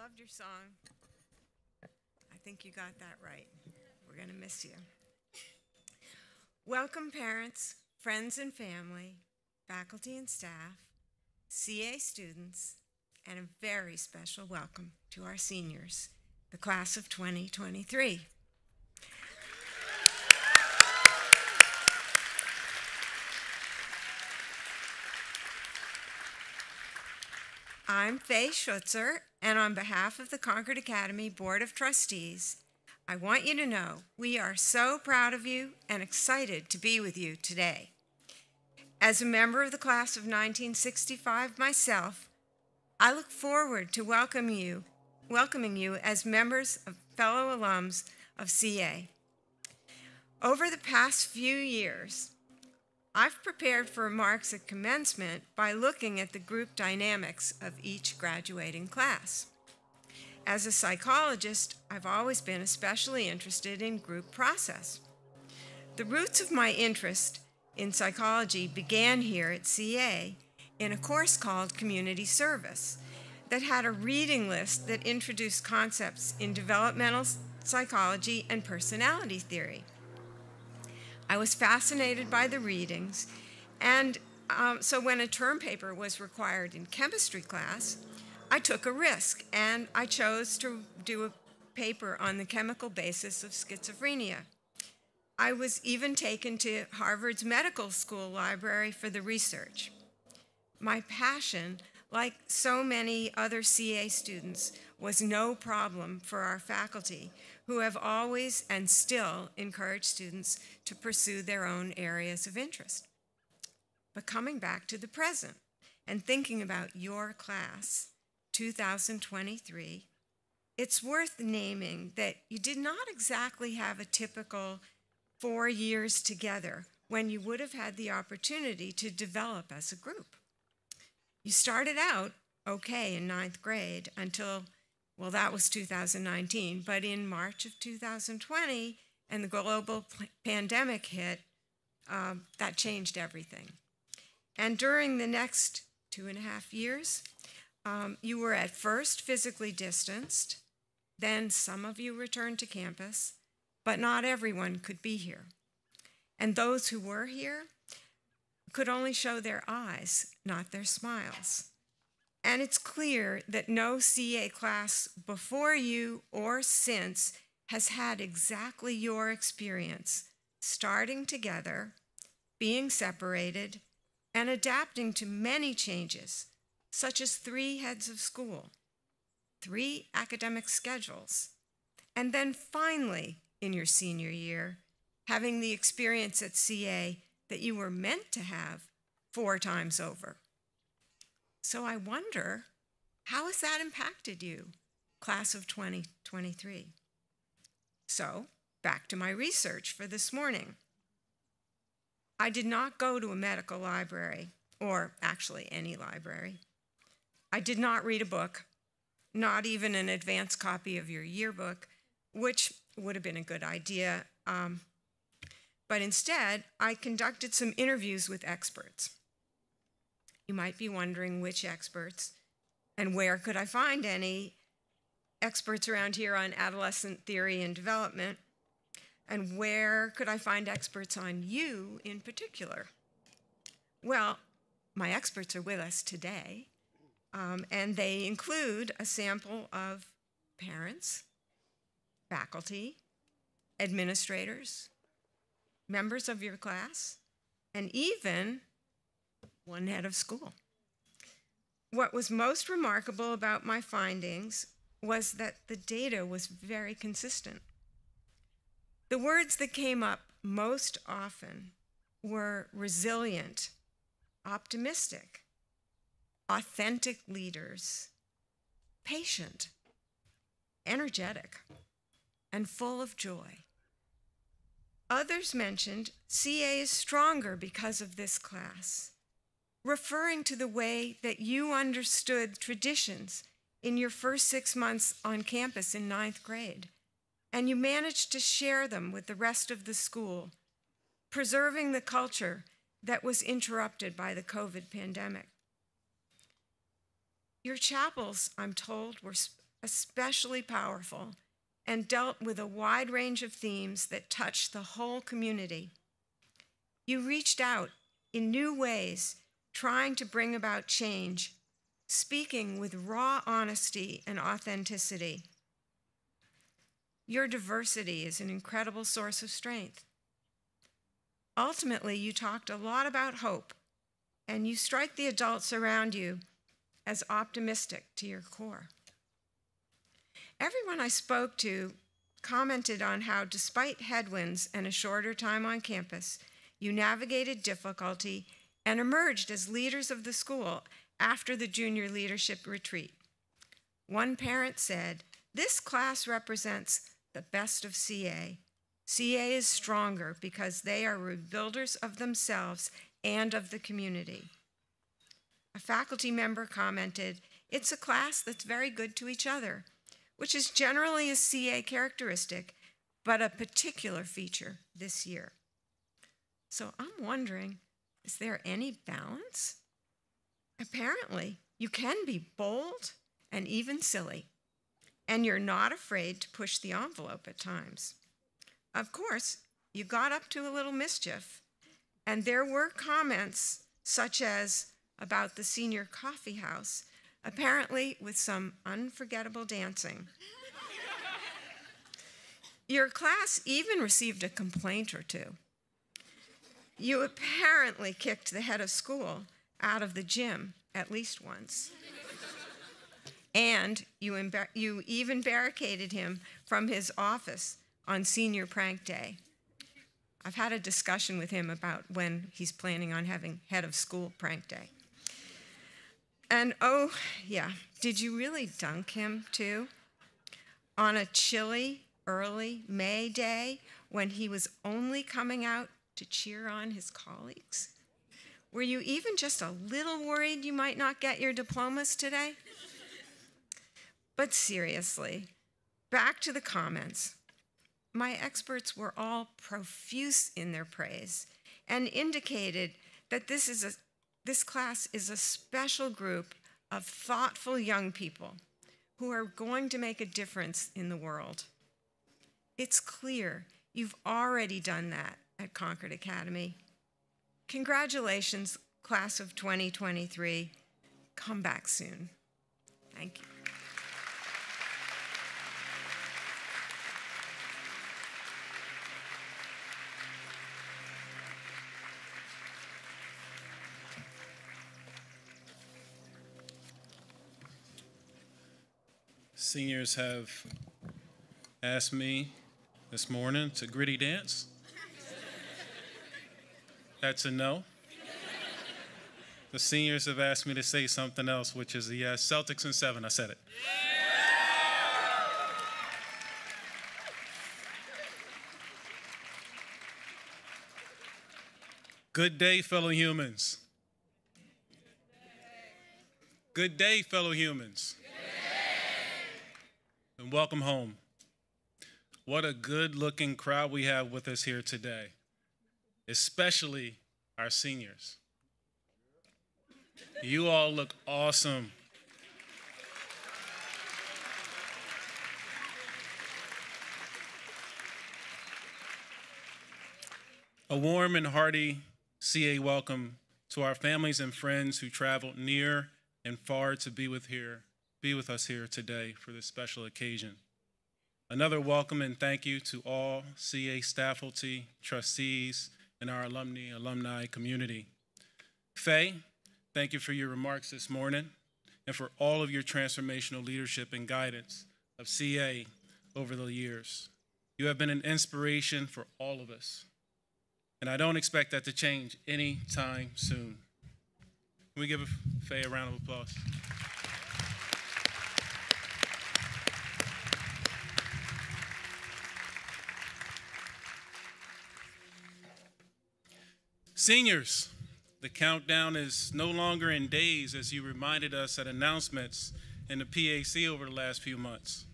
loved your song. I think you got that right. We're going to miss you. Welcome, parents, friends and family, faculty and staff, CA students, and a very special welcome to our seniors, the class of 2023. I'm Faye Schutzer, and on behalf of the Concord Academy Board of Trustees, I want you to know we are so proud of you and excited to be with you today. As a member of the class of 1965 myself, I look forward to welcome you, welcoming you as members of fellow alums of CA. Over the past few years, I've prepared for remarks at commencement by looking at the group dynamics of each graduating class. As a psychologist, I've always been especially interested in group process. The roots of my interest in psychology began here at CA in a course called Community Service that had a reading list that introduced concepts in developmental psychology and personality theory. I was fascinated by the readings, and um, so when a term paper was required in chemistry class, I took a risk and I chose to do a paper on the chemical basis of schizophrenia. I was even taken to Harvard's medical school library for the research. My passion, like so many other CA students, was no problem for our faculty, who have always and still encouraged students to pursue their own areas of interest. But coming back to the present and thinking about your class, 2023, it's worth naming that you did not exactly have a typical four years together when you would have had the opportunity to develop as a group. You started out okay in ninth grade until well, that was 2019. But in March of 2020, and the global pandemic hit, um, that changed everything. And during the next two and a half years, um, you were at first physically distanced, then some of you returned to campus, but not everyone could be here. And those who were here could only show their eyes, not their smiles. And it's clear that no CA class before you or since has had exactly your experience, starting together, being separated, and adapting to many changes, such as three heads of school, three academic schedules, and then finally, in your senior year, having the experience at CA that you were meant to have four times over. So I wonder, how has that impacted you, class of 2023? So, back to my research for this morning. I did not go to a medical library, or actually any library. I did not read a book, not even an advance copy of your yearbook, which would have been a good idea. Um, but instead, I conducted some interviews with experts. You might be wondering which experts and where could I find any experts around here on adolescent theory and development, and where could I find experts on you in particular? Well, my experts are with us today, um, and they include a sample of parents, faculty, administrators, members of your class, and even one head of school. What was most remarkable about my findings was that the data was very consistent. The words that came up most often were resilient, optimistic, authentic leaders, patient, energetic, and full of joy. Others mentioned CA is stronger because of this class referring to the way that you understood traditions in your first six months on campus in ninth grade, and you managed to share them with the rest of the school, preserving the culture that was interrupted by the COVID pandemic. Your chapels, I'm told, were especially powerful and dealt with a wide range of themes that touched the whole community. You reached out in new ways trying to bring about change, speaking with raw honesty and authenticity. Your diversity is an incredible source of strength. Ultimately, you talked a lot about hope, and you strike the adults around you as optimistic to your core. Everyone I spoke to commented on how, despite headwinds and a shorter time on campus, you navigated difficulty and emerged as leaders of the school after the junior leadership retreat. One parent said, This class represents the best of CA. CA is stronger because they are rebuilders of themselves and of the community. A faculty member commented, It's a class that's very good to each other, which is generally a CA characteristic, but a particular feature this year. So I'm wondering is there any balance? Apparently, you can be bold and even silly, and you're not afraid to push the envelope at times. Of course, you got up to a little mischief, and there were comments such as about the senior coffee house, apparently with some unforgettable dancing. Your class even received a complaint or two. You apparently kicked the head of school out of the gym at least once. and you, you even barricaded him from his office on senior prank day. I've had a discussion with him about when he's planning on having head of school prank day. And oh, yeah, did you really dunk him too? On a chilly, early May day when he was only coming out to cheer on his colleagues? Were you even just a little worried you might not get your diplomas today? But seriously, back to the comments. My experts were all profuse in their praise, and indicated that this, is a, this class is a special group of thoughtful young people who are going to make a difference in the world. It's clear you've already done that at Concord Academy. Congratulations, class of 2023. Come back soon. Thank you. Seniors have asked me this morning to Griddy dance. That's a no. The seniors have asked me to say something else, which is a yes. Celtics in seven. I said it. Good day, fellow humans. Good day, fellow humans and welcome home. What a good looking crowd we have with us here today, especially our seniors. You all look awesome. A warm and hearty CA welcome to our families and friends who traveled near and far to be with here be with us here today for this special occasion. Another welcome and thank you to all CA faculty, trustees, and our alumni, alumni community. Faye, thank you for your remarks this morning and for all of your transformational leadership and guidance of CA over the years. You have been an inspiration for all of us, and I don't expect that to change anytime soon. Can we give Faye a round of applause? Seniors, the countdown is no longer in days as you reminded us at announcements in the PAC over the last few months.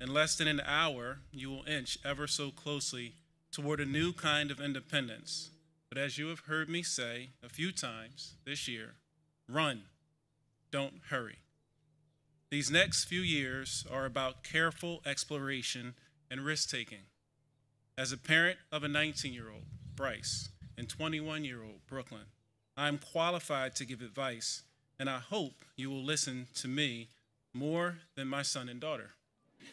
In less than an hour, you will inch ever so closely toward a new kind of independence. But as you have heard me say a few times this year, run, don't hurry. These next few years are about careful exploration and risk taking. As a parent of a 19 year old, Bryce, and 21 year old Brooklyn. I am qualified to give advice, and I hope you will listen to me more than my son and daughter.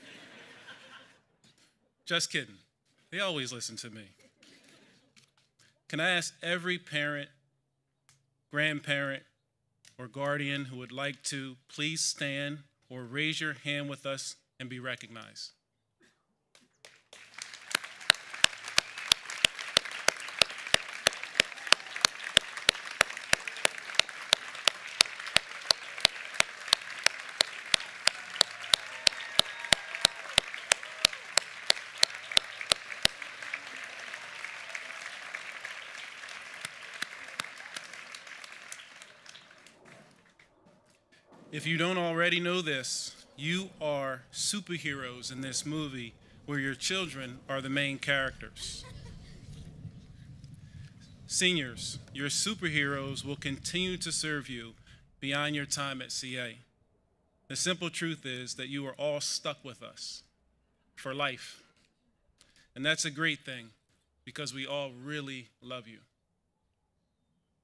Just kidding. They always listen to me. Can I ask every parent, grandparent, or guardian who would like to please stand or raise your hand with us and be recognized? If you don't already know this, you are superheroes in this movie where your children are the main characters. Seniors, your superheroes will continue to serve you beyond your time at CA. The simple truth is that you are all stuck with us for life. And that's a great thing because we all really love you.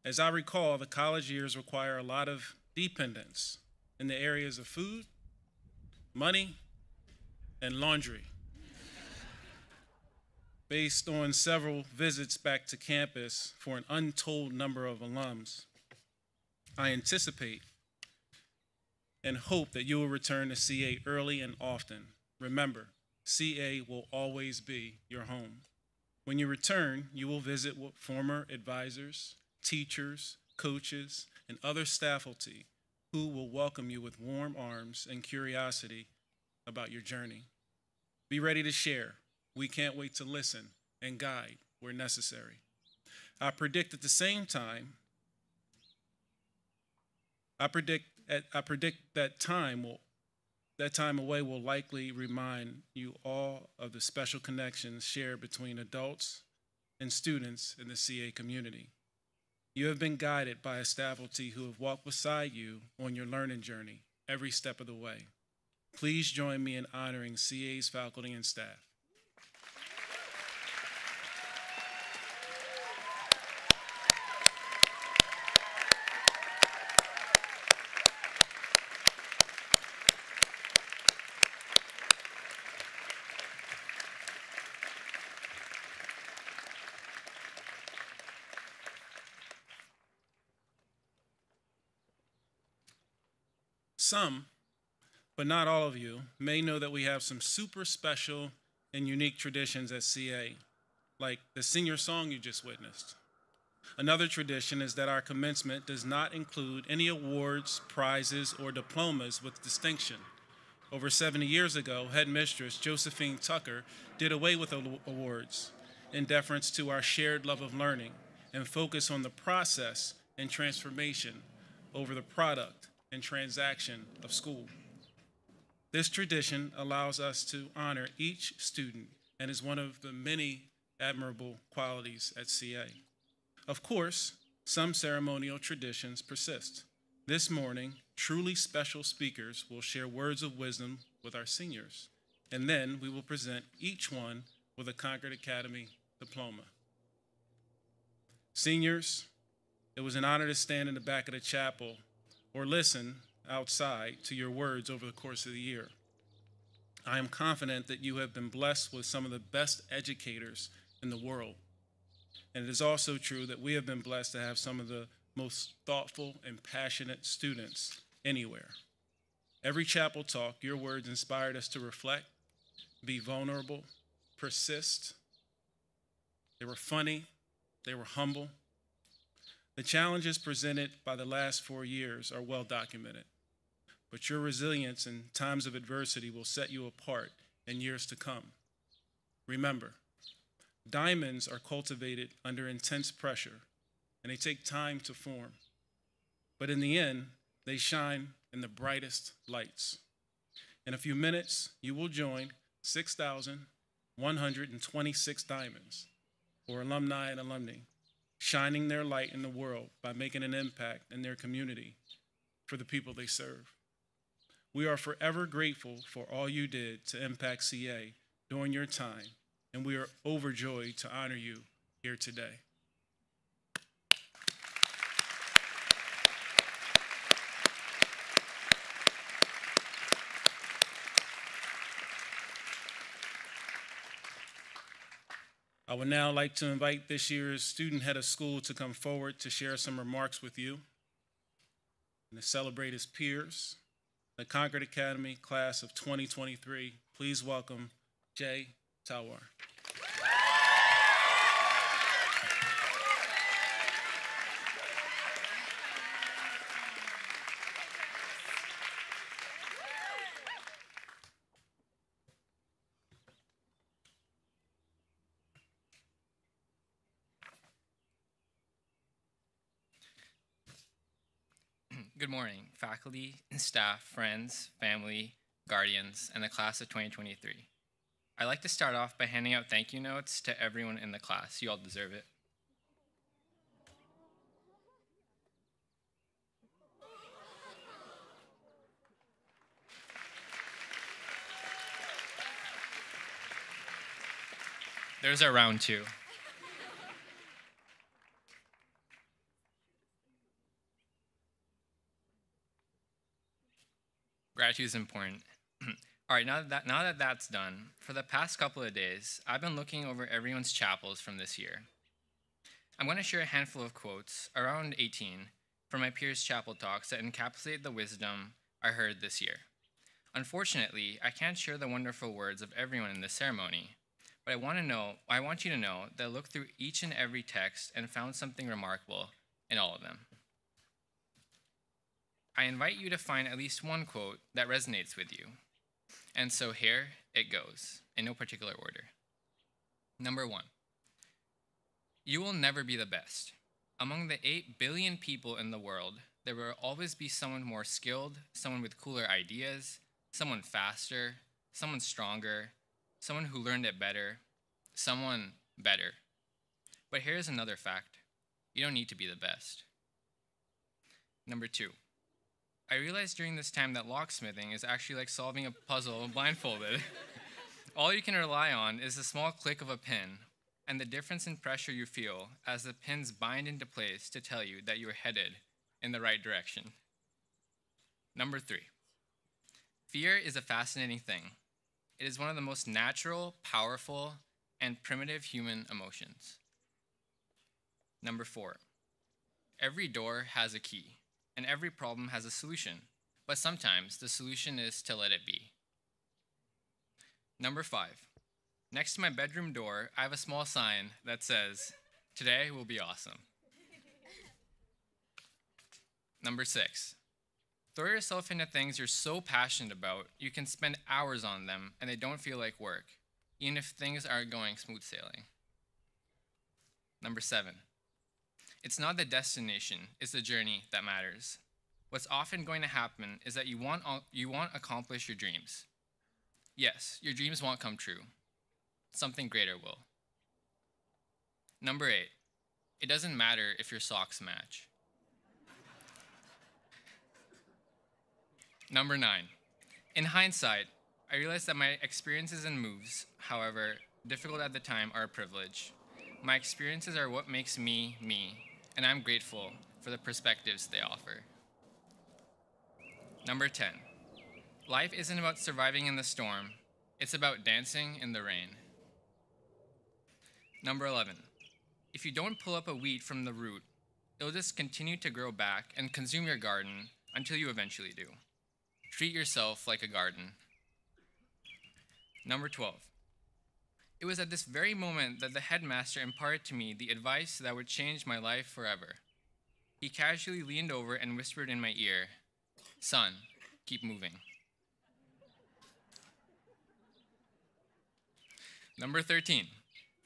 As I recall, the college years require a lot of dependence in the areas of food, money, and laundry. Based on several visits back to campus for an untold number of alums, I anticipate and hope that you will return to CA early and often. Remember, CA will always be your home. When you return, you will visit former advisors, teachers, coaches, and other faculty who will welcome you with warm arms and curiosity about your journey. Be ready to share. We can't wait to listen and guide where necessary. I predict at the same time, I predict, I predict that time will that time away will likely remind you all of the special connections shared between adults and students in the CA community. You have been guided by a faculty who have walked beside you on your learning journey every step of the way. Please join me in honoring CA's faculty and staff. Some, but not all of you, may know that we have some super special and unique traditions at CA, like the senior song you just witnessed. Another tradition is that our commencement does not include any awards, prizes, or diplomas with distinction. Over 70 years ago, headmistress Josephine Tucker did away with awards in deference to our shared love of learning and focus on the process and transformation over the product and transaction of school. This tradition allows us to honor each student and is one of the many admirable qualities at CA. Of course, some ceremonial traditions persist. This morning, truly special speakers will share words of wisdom with our seniors, and then we will present each one with a Concord Academy diploma. Seniors, it was an honor to stand in the back of the chapel or listen outside to your words over the course of the year. I am confident that you have been blessed with some of the best educators in the world. And it is also true that we have been blessed to have some of the most thoughtful and passionate students anywhere. Every chapel talk, your words inspired us to reflect, be vulnerable, persist. They were funny, they were humble, the challenges presented by the last four years are well documented, but your resilience in times of adversity will set you apart in years to come. Remember, diamonds are cultivated under intense pressure, and they take time to form. But in the end, they shine in the brightest lights. In a few minutes, you will join 6,126 diamonds, or alumni and alumni, shining their light in the world by making an impact in their community for the people they serve. We are forever grateful for all you did to impact CA during your time, and we are overjoyed to honor you here today. I would now like to invite this year's student head of school to come forward to share some remarks with you and to celebrate his peers. The Concord Academy class of 2023, please welcome Jay Talwar. Good faculty, staff, friends, family, guardians, and the class of 2023. I'd like to start off by handing out thank you notes to everyone in the class. You all deserve it. There's our round two. Gratitude is important. All right, now that, that, now that that's done, for the past couple of days, I've been looking over everyone's chapels from this year. I'm going to share a handful of quotes, around 18, from my peers' chapel talks that encapsulate the wisdom I heard this year. Unfortunately, I can't share the wonderful words of everyone in this ceremony, but I want to know, I want you to know that I looked through each and every text and found something remarkable in all of them. I invite you to find at least one quote that resonates with you. And so here it goes, in no particular order. Number one, you will never be the best. Among the 8 billion people in the world, there will always be someone more skilled, someone with cooler ideas, someone faster, someone stronger, someone who learned it better, someone better. But here's another fact you don't need to be the best. Number two, I realized during this time that locksmithing is actually like solving a puzzle blindfolded. All you can rely on is the small click of a pin and the difference in pressure you feel as the pins bind into place to tell you that you're headed in the right direction. Number three, fear is a fascinating thing. It is one of the most natural, powerful, and primitive human emotions. Number four, every door has a key, and every problem has a solution, but sometimes the solution is to let it be. Number five, next to my bedroom door, I have a small sign that says, Today will be awesome. Number six, throw yourself into things you're so passionate about, you can spend hours on them and they don't feel like work, even if things aren't going smooth sailing. Number seven, it's not the destination, it's the journey that matters. What's often going to happen is that you want, you won't accomplish your dreams. Yes, your dreams won't come true. Something greater will. Number eight, it doesn't matter if your socks match. Number nine, in hindsight, I realized that my experiences and moves, however difficult at the time, are a privilege. My experiences are what makes me me, and I'm grateful for the perspectives they offer. Number 10. Life isn't about surviving in the storm, it's about dancing in the rain. Number 11. If you don't pull up a weed from the root, it'll just continue to grow back and consume your garden until you eventually do. Treat yourself like a garden. Number 12. It was at this very moment that the headmaster imparted to me the advice that would change my life forever. He casually leaned over and whispered in my ear, Son, keep moving. Number 13.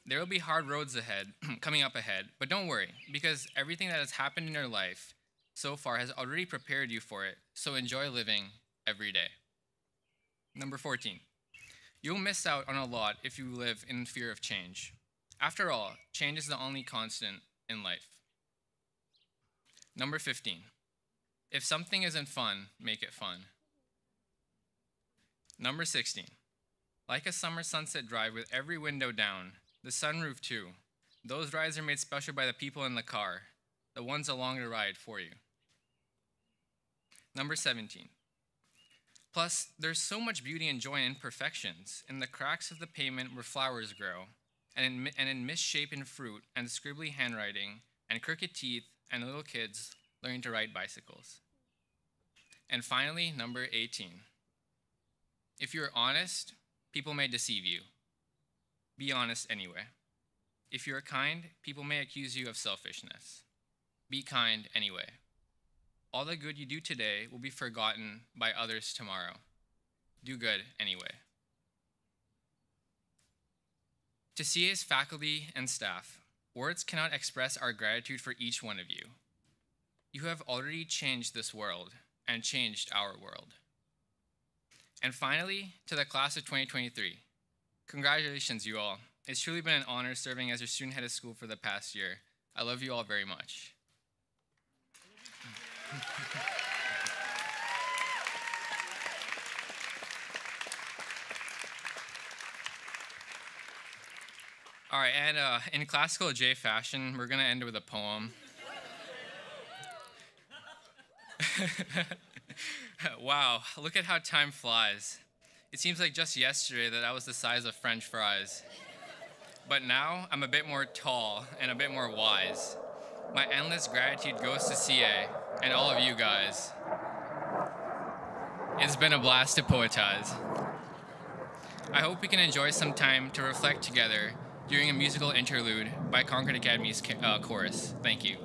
There will be hard roads ahead, coming up ahead, but don't worry, because everything that has happened in your life so far has already prepared you for it, so enjoy living every day. Number 14. You'll miss out on a lot if you live in fear of change. After all, change is the only constant in life. Number 15. If something isn't fun, make it fun. Number 16. Like a summer sunset drive with every window down, the sunroof too. Those rides are made special by the people in the car, the ones along the ride for you. Number 17. Plus, there's so much beauty and joy in imperfections, in the cracks of the pavement where flowers grow, and in, and in misshapen fruit and scribbly handwriting, and crooked teeth, and little kids learning to ride bicycles. And finally, number 18. If you're honest, people may deceive you. Be honest anyway. If you're kind, people may accuse you of selfishness. Be kind anyway. All the good you do today will be forgotten by others tomorrow. Do good anyway. To CA's faculty and staff, words cannot express our gratitude for each one of you. You have already changed this world and changed our world. And finally, to the class of 2023, congratulations, you all. It's truly been an honor serving as your student head of school for the past year. I love you all very much. All right, and uh, in classical Jay fashion, we're going to end with a poem. wow, look at how time flies. It seems like just yesterday that I was the size of French fries. But now I'm a bit more tall and a bit more wise. My endless gratitude goes to CA and all of you guys. It's been a blast to poetize. I hope we can enjoy some time to reflect together during a musical interlude by Concord Academy's uh, chorus. Thank you.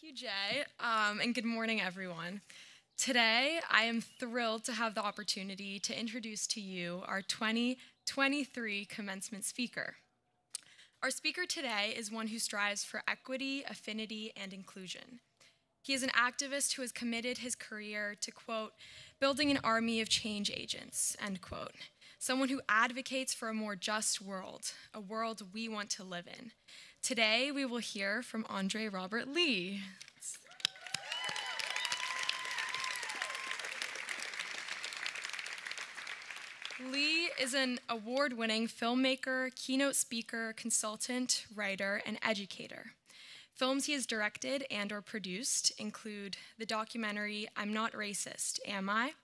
Thank you, Jay, um, and good morning, everyone. Today, I am thrilled to have the opportunity to introduce to you our 2023 commencement speaker. Our speaker today is one who strives for equity, affinity, and inclusion. He is an activist who has committed his career to, quote, building an army of change agents, end quote. Someone who advocates for a more just world, a world we want to live in. Today, we will hear from Andre Robert Lee. Lee is an award winning filmmaker, keynote speaker, consultant, writer, and educator. Films he has directed and or produced include the documentary I'm Not Racist, Am I?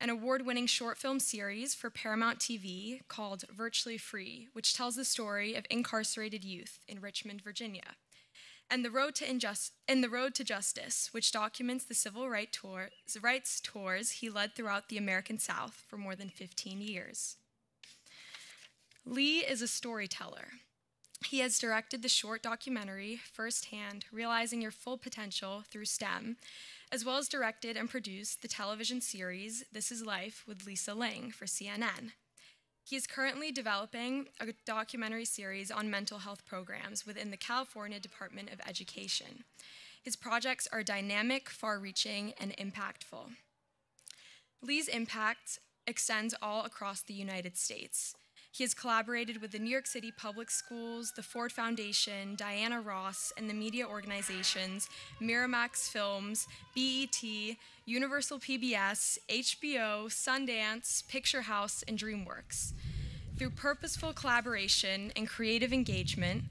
An award-winning short film series for Paramount TV called Virtually Free, which tells the story of incarcerated youth in Richmond, Virginia and the road to injust- and the road to justice, which documents the civil right tour- rights tours he led throughout the American South for more than 15 years. Lee is a storyteller. He has directed the short documentary Firsthand Realizing Your Full Potential Through STEM, as well as directed and produced the television series This Is Life with Lisa Ling for CNN. He is currently developing a documentary series on mental health programs within the California Department of Education. His projects are dynamic, far reaching, and impactful. Lee's impact extends all across the United States. He has collaborated with the New York City Public Schools, the Ford Foundation, Diana Ross, and the media organizations Miramax Films, BET, Universal PBS, HBO, Sundance, Picturehouse, and DreamWorks. Through purposeful collaboration and creative engagement,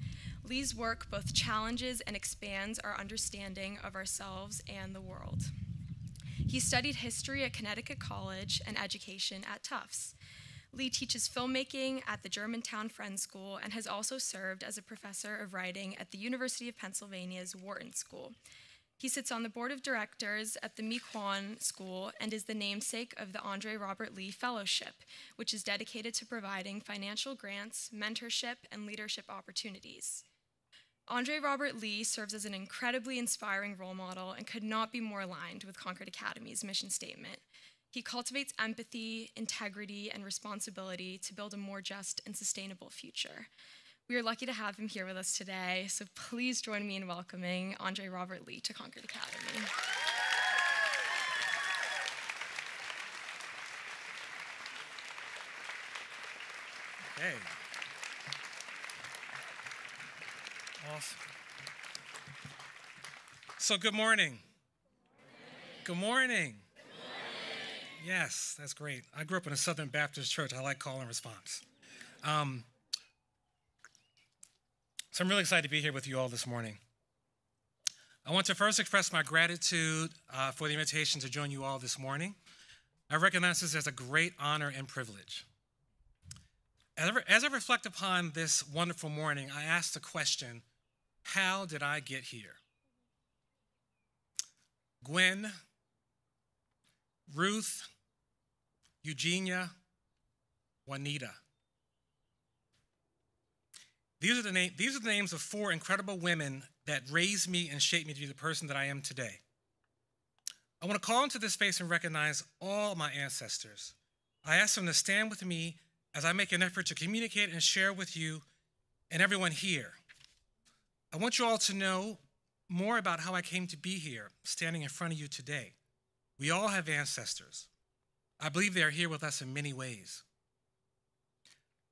Lee's work both challenges and expands our understanding of ourselves and the world. He studied history at Connecticut College and education at Tufts. Lee teaches filmmaking at the Germantown Friends School and has also served as a professor of writing at the University of Pennsylvania's Wharton School. He sits on the board of directors at the Miquon School and is the namesake of the Andre Robert Lee Fellowship, which is dedicated to providing financial grants, mentorship, and leadership opportunities. Andre Robert Lee serves as an incredibly inspiring role model and could not be more aligned with Concord Academy's mission statement he cultivates empathy, integrity, and responsibility to build a more just and sustainable future. We are lucky to have him here with us today, so please join me in welcoming Andre Robert Lee to Concord Academy. Okay. Awesome. So, good morning. Good morning. Yes, that's great. I grew up in a Southern Baptist church. I like call and response. Um, so I'm really excited to be here with you all this morning. I want to first express my gratitude uh, for the invitation to join you all this morning. I recognize this as a great honor and privilege. As I, as I reflect upon this wonderful morning, I ask the question how did I get here? Gwen, Ruth, Eugenia, Juanita. These are, the name, these are the names of four incredible women that raised me and shaped me to be the person that I am today. I want to call into this space and recognize all my ancestors. I ask them to stand with me as I make an effort to communicate and share with you and everyone here. I want you all to know more about how I came to be here, standing in front of you today. We all have ancestors. I believe they are here with us in many ways.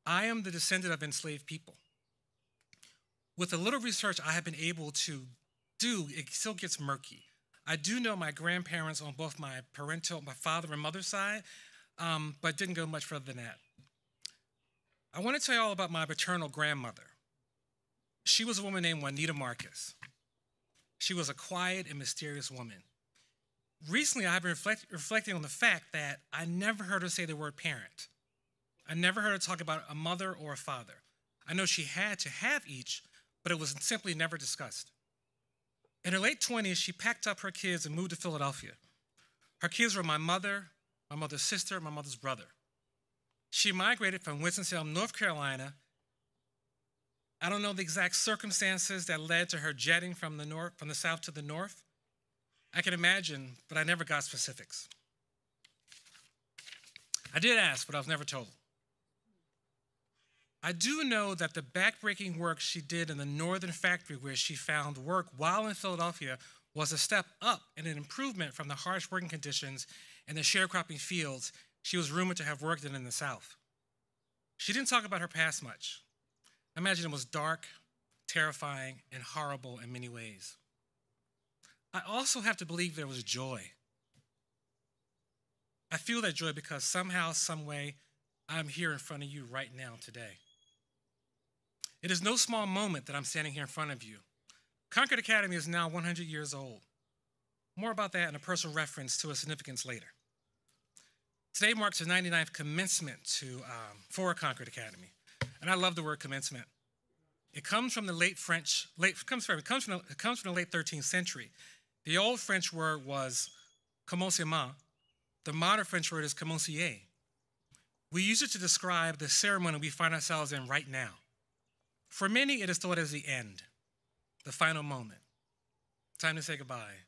I am the descendant of enslaved people. With a little research I have been able to do, it still gets murky. I do know my grandparents on both my parental, my father and mother's side, um, but didn't go much further than that. I want to tell you all about my paternal grandmother. She was a woman named Juanita Marcus. She was a quiet and mysterious woman recently I've been reflect, reflecting on the fact that I never heard her say the word parent. I never heard her talk about a mother or a father. I know she had to have each, but it was simply never discussed. In her late 20s, she packed up her kids and moved to Philadelphia. Her kids were my mother, my mother's sister, my mother's brother. She migrated from Winston-Salem, North Carolina I don't know the exact circumstances that led to her jetting from the north, from the south to the north. I can imagine, but I never got specifics. I did ask, but I was never told. I do know that the backbreaking work she did in the northern factory where she found work while in Philadelphia was a step up and an improvement from the harsh working conditions in the sharecropping fields she was rumored to have worked in in the South. She didn't talk about her past much. I imagine it was dark, terrifying, and horrible in many ways. I also have to believe there was joy. I feel that joy because somehow, someway, I'm here in front of you right now today. It is no small moment that I'm standing here in front of you. Concord Academy is now 100 years old. More about that in a personal reference to its significance later. Today marks the 99th commencement to, um, for Concord Academy. And I love the word commencement. It comes from the late French, late, comes from, it, comes from the, it comes from the late 13th century. The old French word was commencement. The modern French word is commencier. We use it to describe the ceremony we find ourselves in right now. For many, it is thought as the end, the final moment, time to say goodbye.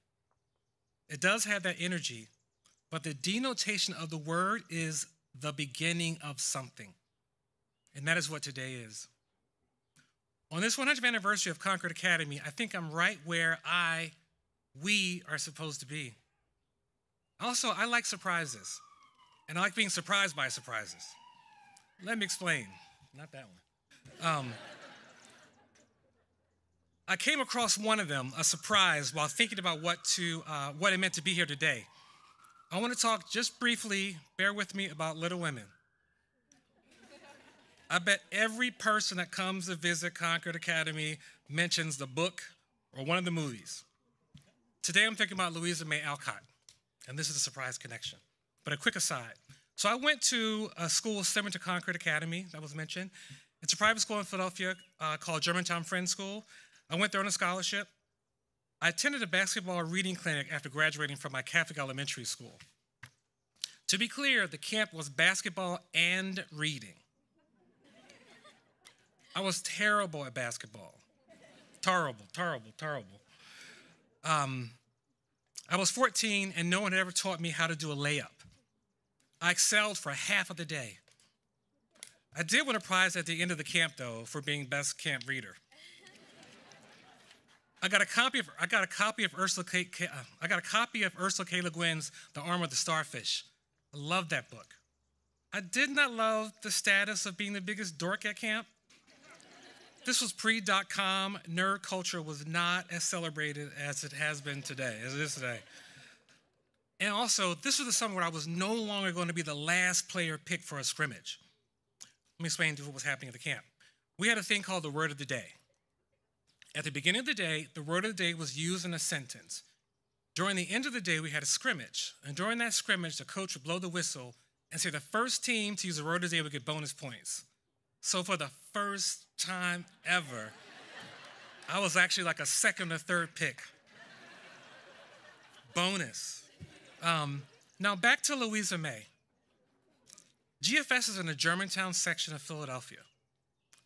It does have that energy, but the denotation of the word is the beginning of something. And that is what today is. On this 100th anniversary of Concord Academy, I think I'm right where I, we are supposed to be. Also, I like surprises, and I like being surprised by surprises. Let me explain. Not that one. Um, I came across one of them, a surprise, while thinking about what to uh, what it meant to be here today. I want to talk just briefly, bear with me, about Little Women. I bet every person that comes to visit Concord Academy mentions the book or one of the movies. Today I'm thinking about Louisa May Alcott, and this is a surprise connection. But a quick aside. So I went to a school similar to Concord Academy that was mentioned. It's a private school in Philadelphia uh, called Germantown Friends School. I went there on a scholarship. I attended a basketball reading clinic after graduating from my Catholic elementary school. To be clear, the camp was basketball and reading. I was terrible at basketball. Terrible, terrible, terrible. Um, I was 14 and no one had ever taught me how to do a layup. I excelled for half of the day. I did win a prize at the end of the camp, though, for being best camp reader. I got a copy of I got a copy of Ursula K, uh, I got a copy of Ursula K. Le Guin's The Arm of the Starfish. I love that book. I did not love the status of being the biggest dork at camp. This was pre .com. Nerd culture was not as celebrated as it has been today, as it is today. And also, this was the summer where I was no longer going to be the last player picked for a scrimmage. Let me explain what was happening at the camp. We had a thing called the word of the day. At the beginning of the day, the word of the day was used in a sentence. During the end of the day, we had a scrimmage. And during that scrimmage, the coach would blow the whistle and say the first team to use the word of the day would get bonus points. So for the first time ever, I was actually like a second or third pick. Bonus. Um, now back to Louisa May. GFS is in the Germantown section of Philadelphia.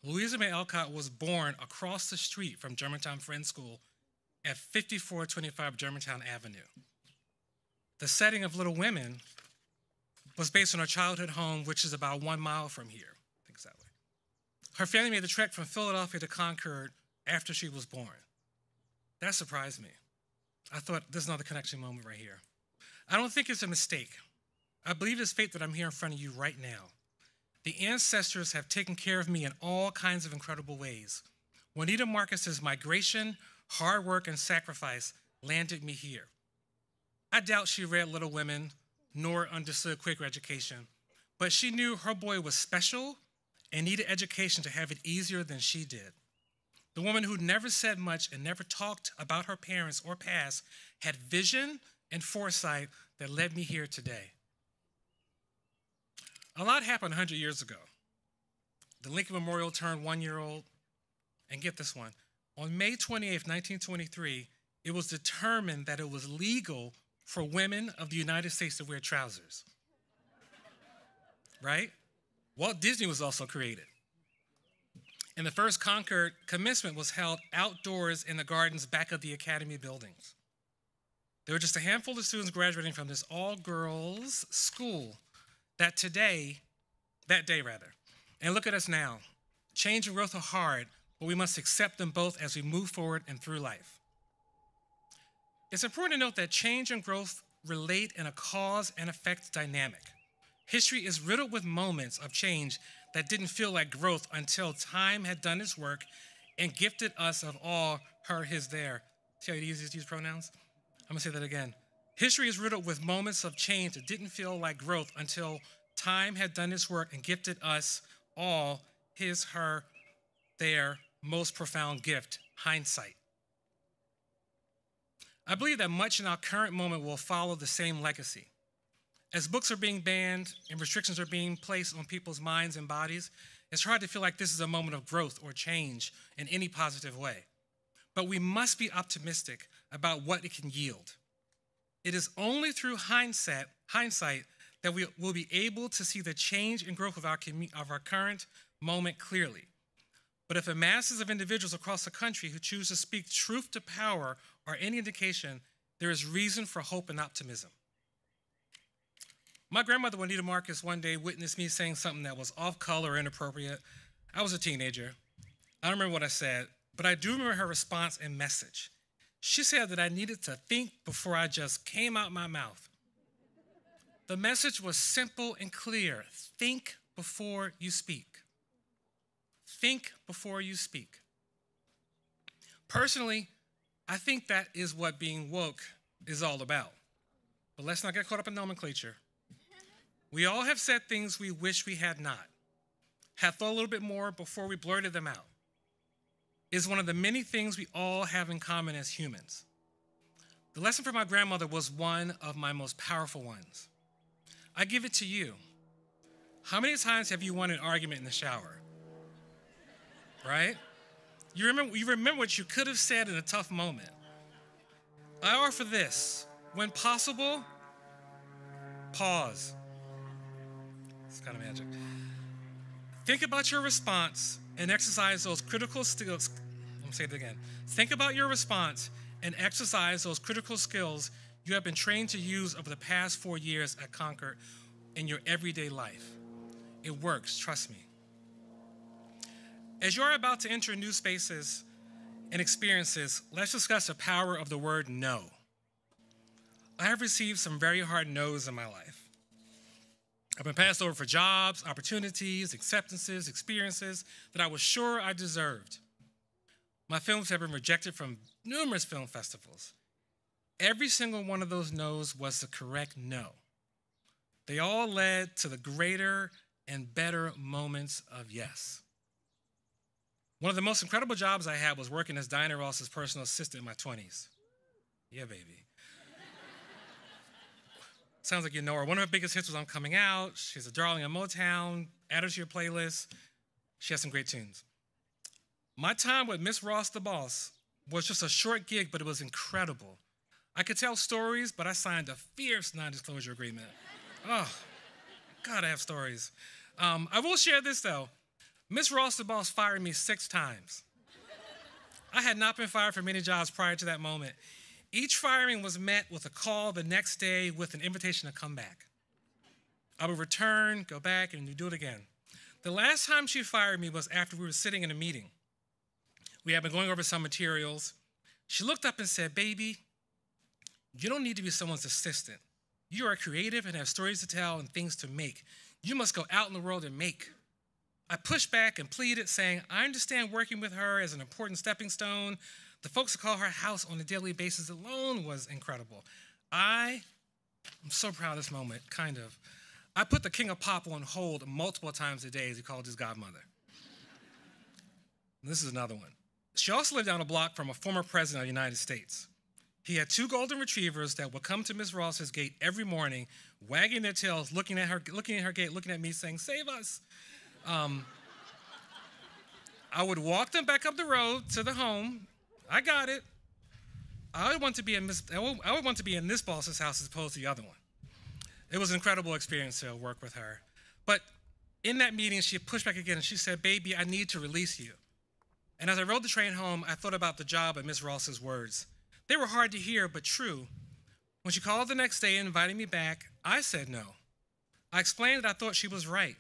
Louisa May Alcott was born across the street from Germantown Friends School at 5425 Germantown Avenue. The setting of Little Women was based on her childhood home, which is about one mile from here. Her family made the trek from Philadelphia to Concord after she was born. That surprised me. I thought this there's another connection moment right here. I don't think it's a mistake. I believe it's fate that I'm here in front of you right now. The ancestors have taken care of me in all kinds of incredible ways. Juanita Marcus's migration, hard work, and sacrifice landed me here. I doubt she read Little Women nor understood Quaker education, but she knew her boy was special and needed education to have it easier than she did. The woman who never said much and never talked about her parents or past had vision and foresight that led me here today. A lot happened 100 years ago. The Lincoln Memorial turned one year old. And get this one on May 28, 1923, it was determined that it was legal for women of the United States to wear trousers. right? Walt Disney was also created. And the first Concord commencement was held outdoors in the gardens back of the academy buildings. There were just a handful of students graduating from this all girls school that today, that day rather. And look at us now. Change and growth are hard, but we must accept them both as we move forward and through life. It's important to note that change and growth relate in a cause and effect dynamic. History is riddled with moments of change that didn't feel like growth until time had done its work and gifted us of all her, his, their. See how he uses these pronouns? I'm gonna say that again. History is riddled with moments of change that didn't feel like growth until time had done its work and gifted us all his, her, their most profound gift hindsight. I believe that much in our current moment will follow the same legacy. As books are being banned and restrictions are being placed on people's minds and bodies, it's hard to feel like this is a moment of growth or change in any positive way. But we must be optimistic about what it can yield. It is only through hindsight, hindsight that we will be able to see the change and growth of our, of our current moment clearly. But if the masses of individuals across the country who choose to speak truth to power are any indication, there is reason for hope and optimism. My grandmother, Juanita Marcus, one day witnessed me saying something that was off color or inappropriate. I was a teenager. I don't remember what I said, but I do remember her response and message. She said that I needed to think before I just came out my mouth. The message was simple and clear think before you speak. Think before you speak. Personally, I think that is what being woke is all about. But let's not get caught up in nomenclature. We all have said things we wish we had not, have thought a little bit more before we blurted them out. Is one of the many things we all have in common as humans. The lesson from my grandmother was one of my most powerful ones. I give it to you. How many times have you won an argument in the shower? right? You remember, you remember what you could have said in a tough moment. I offer this when possible, pause. It's kind of magic. Think about your response and exercise those critical skills. Let me say it again. Think about your response and exercise those critical skills you have been trained to use over the past four years at Concord in your everyday life. It works, trust me. As you are about to enter new spaces and experiences, let's discuss the power of the word no. I have received some very hard no's in my life. I've been passed over for jobs, opportunities, acceptances, experiences that I was sure I deserved. My films have been rejected from numerous film festivals. Every single one of those no's was the correct no. They all led to the greater and better moments of yes. One of the most incredible jobs I had was working as Diana Ross's personal assistant in my 20s. Yeah, baby. Sounds like you know her. One of her biggest hits was I'm Coming Out. She's a darling of Motown. Add her to your playlist. She has some great tunes. My time with Miss Ross the Boss was just a short gig, but it was incredible. I could tell stories, but I signed a fierce non disclosure agreement. Oh, God, I have stories. Um, I will share this though. Miss Ross the boss fired me six times. I had not been fired from many jobs prior to that moment. Each firing was met with a call the next day with an invitation to come back. I would return, go back, and do it again. The last time she fired me was after we were sitting in a meeting. We had been going over some materials. She looked up and said, Baby, you don't need to be someone's assistant. You are creative and have stories to tell and things to make. You must go out in the world and make. I pushed back and pleaded, saying, I understand working with her as an important stepping stone. The folks who call her house on a daily basis alone was incredible. I am so proud of this moment, kind of. I put the king of pop on hold multiple times a day as he called his godmother. this is another one. She also lived down a block from a former president of the United States. He had two golden retrievers that would come to Miss Ross's gate every morning, wagging their tails, looking at her, looking at her gate, looking at me, saying, "Save us." Um, I would walk them back up the road to the home. I got it. I would want to be in Miss, I would, I would want to be in this boss's house as opposed to the other one. It was an incredible experience to work with her. But in that meeting, she pushed back again and she said, Baby, I need to release you. And as I rode the train home, I thought about the job and Miss Ross's words. They were hard to hear, but true. When she called the next day and invited me back, I said no. I explained that I thought she was right.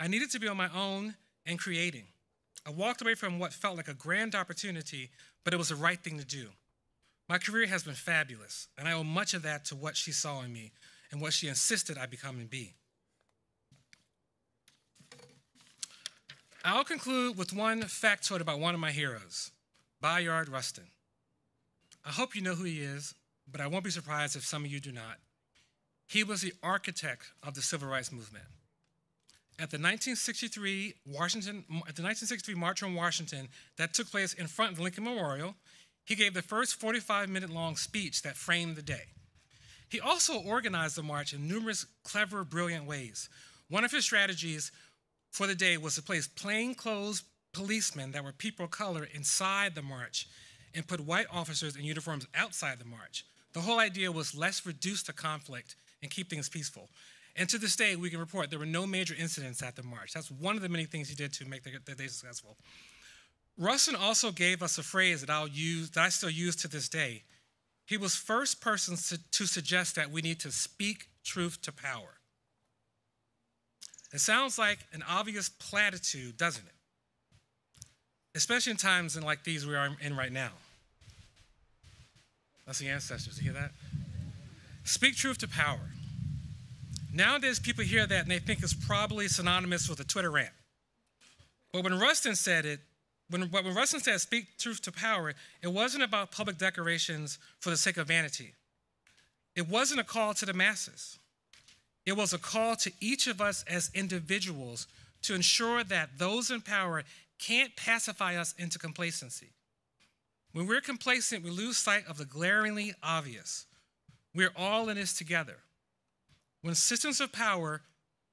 I needed to be on my own and creating. I walked away from what felt like a grand opportunity, but it was the right thing to do. My career has been fabulous, and I owe much of that to what she saw in me and what she insisted I become and be. I'll conclude with one factoid about one of my heroes, Bayard Rustin. I hope you know who he is, but I won't be surprised if some of you do not. He was the architect of the civil rights movement. At the 1963 Washington, at the 1963 March on Washington that took place in front of the Lincoln Memorial, he gave the first 45-minute long speech that framed the day. He also organized the march in numerous clever, brilliant ways. One of his strategies for the day was to place plainclothes policemen that were people of color inside the march and put white officers in uniforms outside the march. The whole idea was let's reduce the conflict and keep things peaceful. And to this day, we can report there were no major incidents at the march. That's one of the many things he did to make the, the day successful. Rustin also gave us a phrase that I'll use, that I still use to this day. He was first person to, to suggest that we need to speak truth to power. It sounds like an obvious platitude, doesn't it? Especially in times like these we are in right now. That's the ancestors. You hear that? Speak truth to power. Nowadays, people hear that and they think it's probably synonymous with a Twitter rant. But when Rustin said it, when, when Rustin said speak truth to power, it wasn't about public decorations for the sake of vanity. It wasn't a call to the masses. It was a call to each of us as individuals to ensure that those in power can't pacify us into complacency. When we're complacent, we lose sight of the glaringly obvious. We're all in this together. When systems of power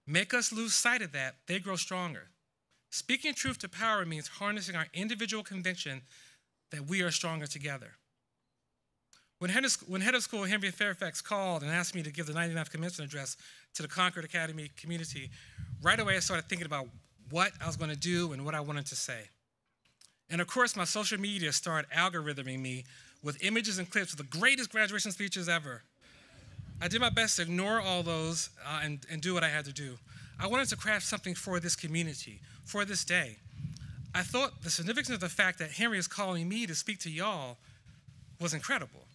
make us lose sight of that, they grow stronger. Speaking truth to power means harnessing our individual conviction that we are stronger together. When head, of, when head of school Henry Fairfax called and asked me to give the 99th commencement address to the Concord Academy community, right away I started thinking about what I was going to do and what I wanted to say. And of course, my social media started algorithming me with images and clips of the greatest graduation speeches ever. I did my best to ignore all those uh, and, and do what I had to do. I wanted to craft something for this community, for this day. I thought the significance of the fact that Henry is calling me to speak to y'all was incredible.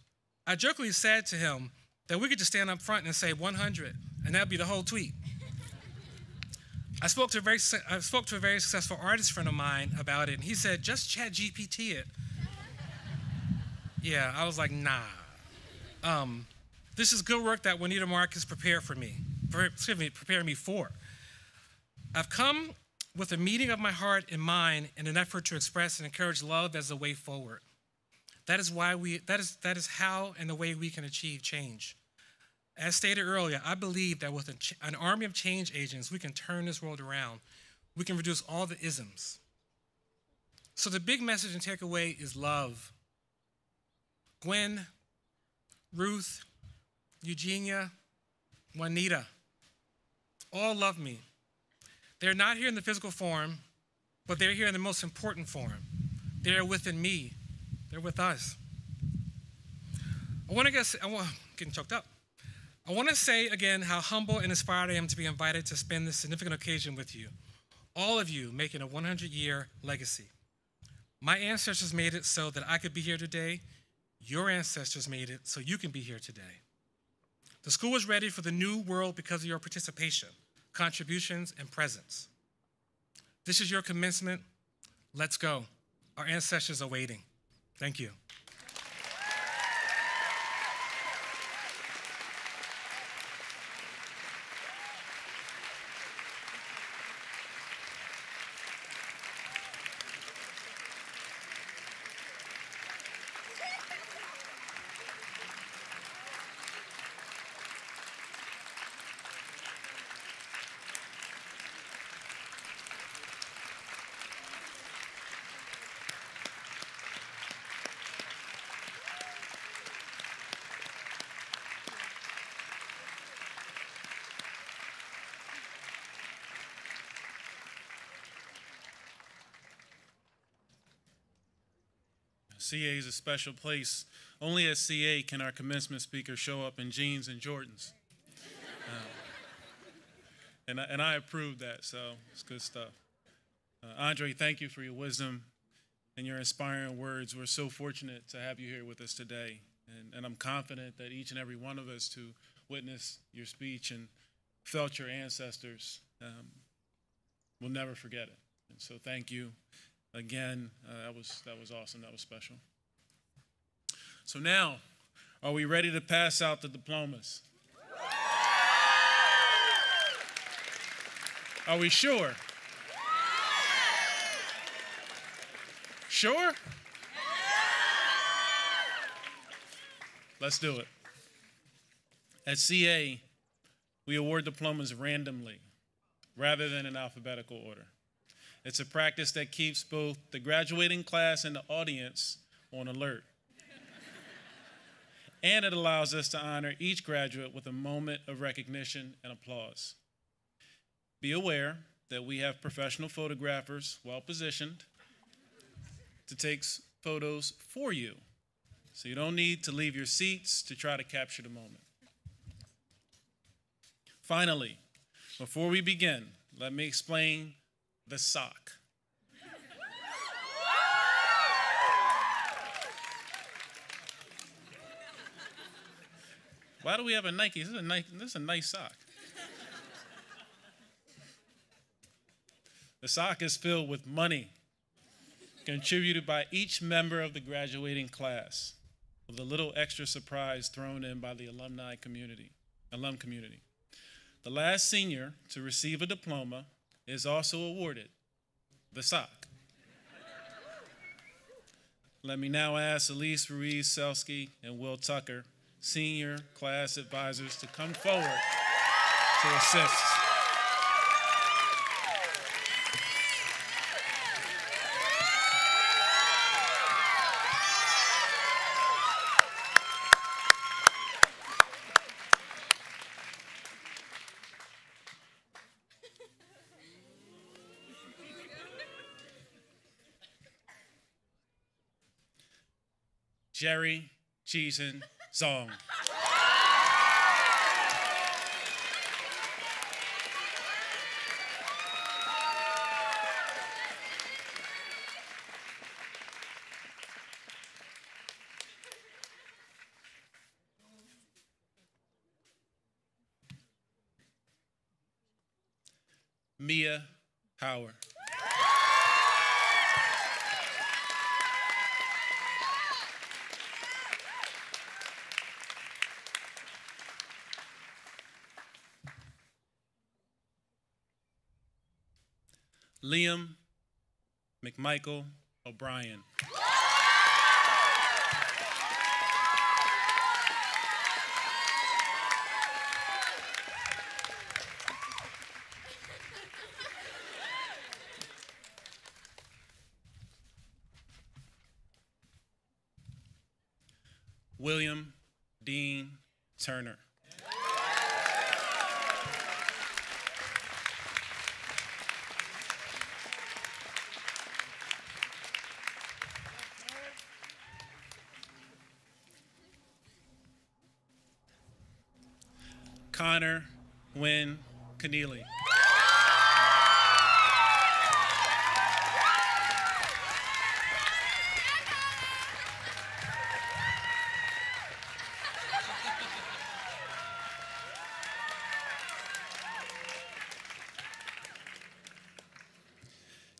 I jokingly said to him that we could just stand up front and say 100, and that'd be the whole tweet. I spoke to a very I spoke to a very successful artist friend of mine about it, and he said, "Just ChatGPT it." yeah, I was like, "Nah." Um, this is good work that Juanita Marcus prepared for me, excuse me, prepared me for. I've come with a meeting of my heart and mind in an effort to express and encourage love as a way forward. That is why we that is that is how and the way we can achieve change. As stated earlier, I believe that with an army of change agents, we can turn this world around. We can reduce all the isms. So the big message and takeaway is love. Gwen, Ruth, Eugenia, Juanita, all love me. They're not here in the physical form, but they're here in the most important form. They're within me. They're with us. I want to get, I want, getting choked up. I want to say again how humble and inspired I am to be invited to spend this significant occasion with you. All of you making a 100 year legacy. My ancestors made it so that I could be here today. Your ancestors made it so you can be here today. The school is ready for the new world because of your participation, contributions, and presence. This is your commencement. Let's go. Our ancestors are waiting. Thank you. CA is a special place. Only at CA can our commencement speaker show up in jeans and Jordans. Uh, and, I, and I approve that, so it's good stuff. Uh, Andre, thank you for your wisdom and your inspiring words. We're so fortunate to have you here with us today. And, and I'm confident that each and every one of us who witnessed your speech and felt your ancestors um, will never forget it. And so thank you again. Uh, that was that was awesome. That was special. So now, are we ready to pass out the diplomas? Are we sure? Sure? Let's do it. At CA, we award diplomas randomly rather than in alphabetical order. It's a practice that keeps both the graduating class and the audience on alert. and it allows us to honor each graduate with a moment of recognition and applause. Be aware that we have professional photographers well positioned to take photos for you. So you don't need to leave your seats to try to capture the moment. Finally, before we begin, let me explain the sock. Why do we have a Nike? This is a nice, this is a nice sock. The sock is filled with money contributed by each member of the graduating class, with a little extra surprise thrown in by the alumni community, alum community. The last senior to receive a diploma is also awarded the sock. Let me now ask Elise Ruiz Selsky and Will Tucker, senior class advisors, to come forward to assist. Jerry Cheesin Zong. McMichael O'Brien.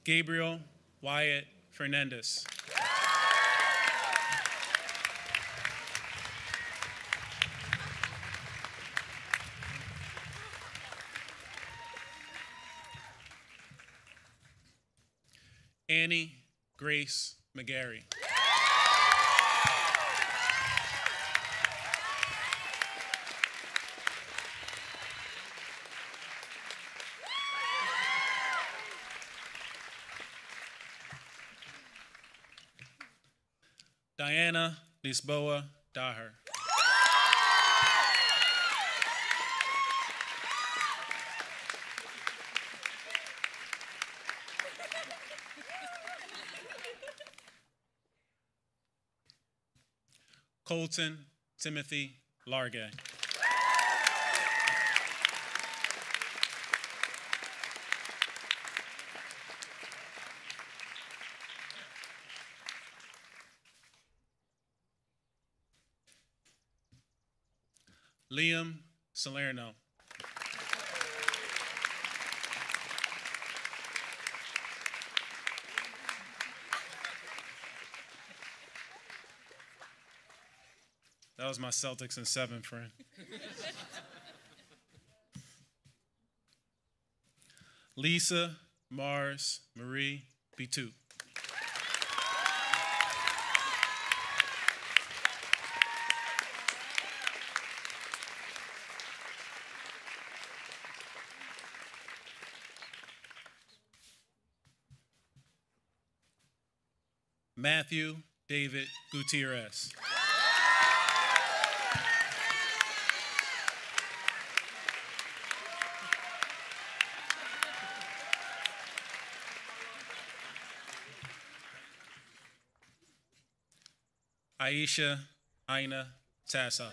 Gabriel Wyatt Fernandez. Annie Grace McGarry. Lisboa Daher. Colton Timothy Largay. Liam Salerno. That was my Celtics in seven, friend. Lisa Mars Marie Bitu. Matthew David Gutierrez. Aisha Aina Tassa.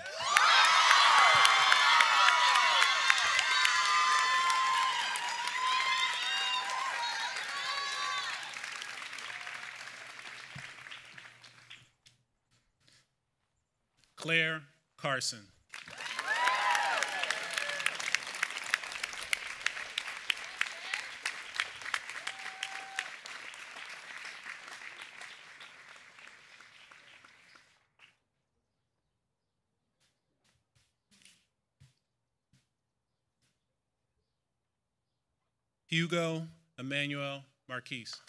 Hugo Emmanuel Marquise.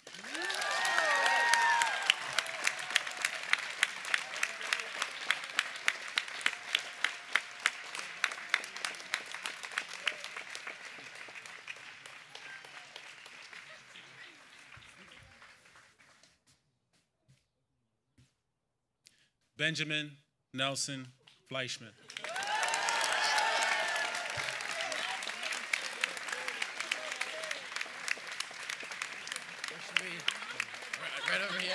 Benjamin Nelson Fleischman. Right over here.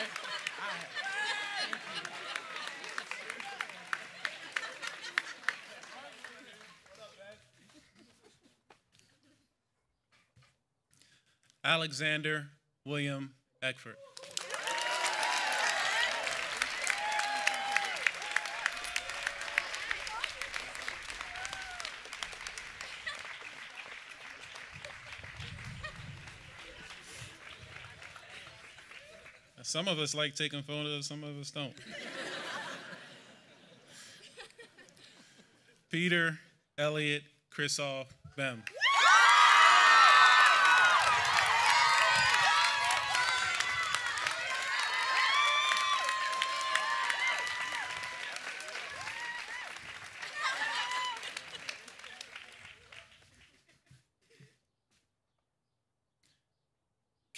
Alexander William Eckford. Some of us like taking photos, some of us don't. Peter Elliott Chrisoff Bem.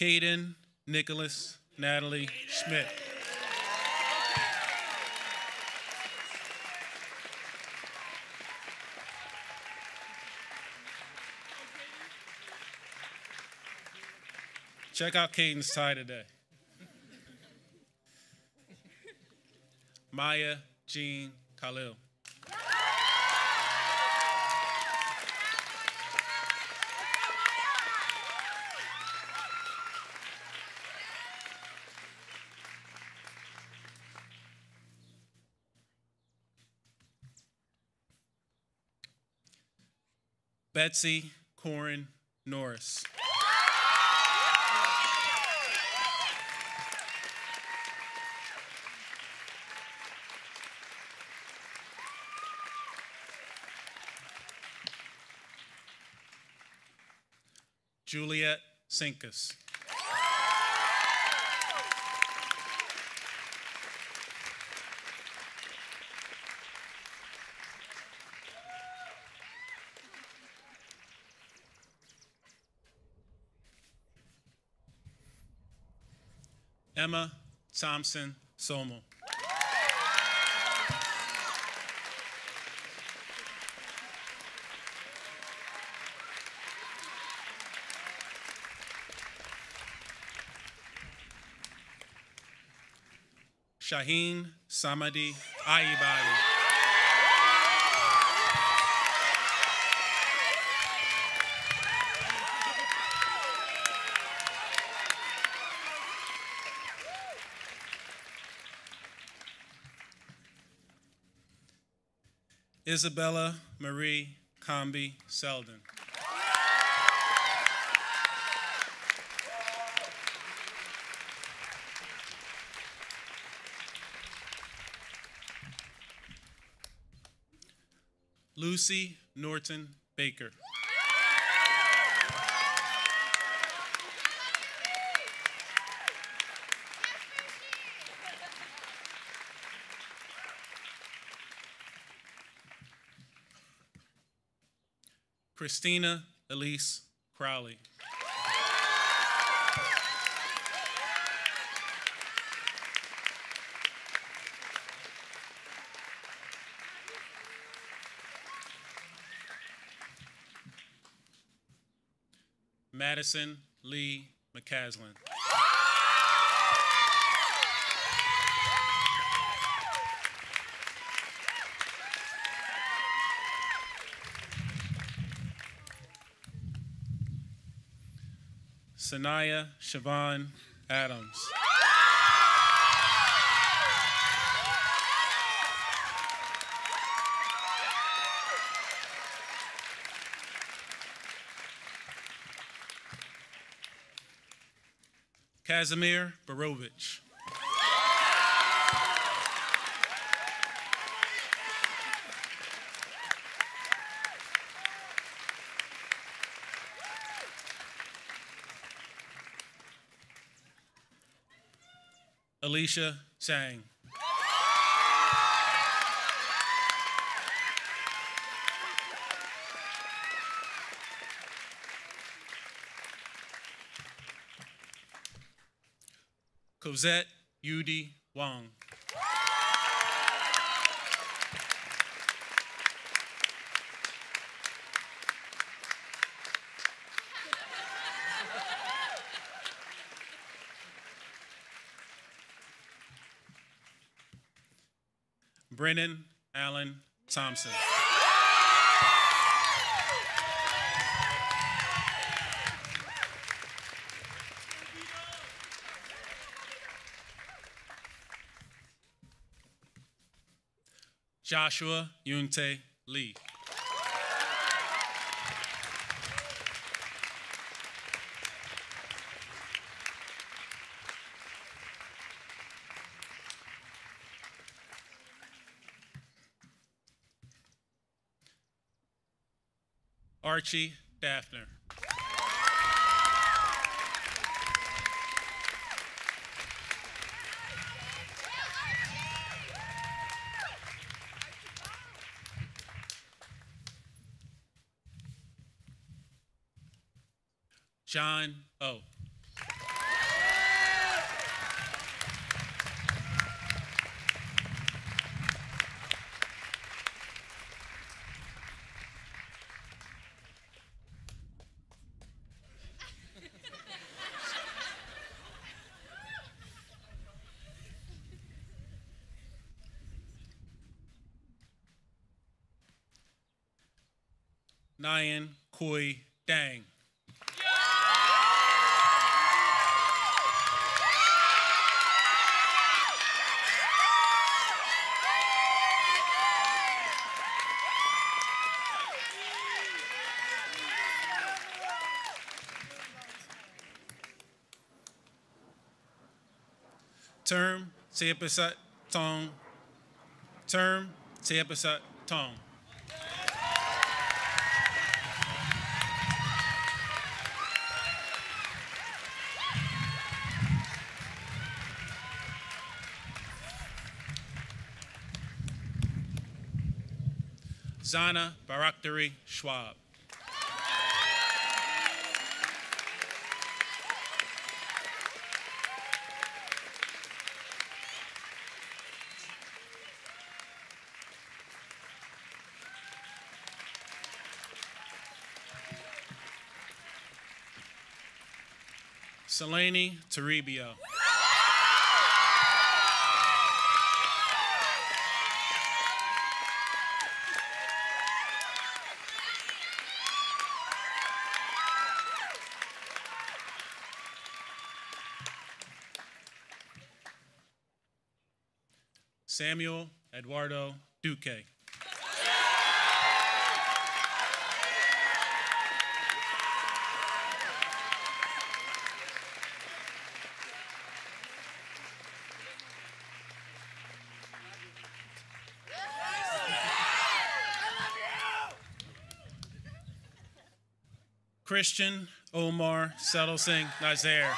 Caden Nicholas Natalie Schmidt. Check out Caden's tie today. Maya Jean Khalil. Betsy Corin Norris. Juliet Sinkus. Thompson Somo. Shaheen Samadi Ayibadi. Isabella Marie Comby Selden. Lucy Norton Baker. Christina Elise Crowley. Madison Lee McCaslin. Sanaya Siobhan Adams. Kazimir Barovich. Alicia Sang. Cosette Yudi Wong. Brennan Allen Thompson. Joshua Yunte Lee. Archie Daphner. John O. Nyan Koi Dang. Term Teapasat Tong. Term Teapasat Tong. Zana Barakdari Schwab. Selene Toribio. Samuel Eduardo Duque. Christian Omar Settle Singh Nazaire.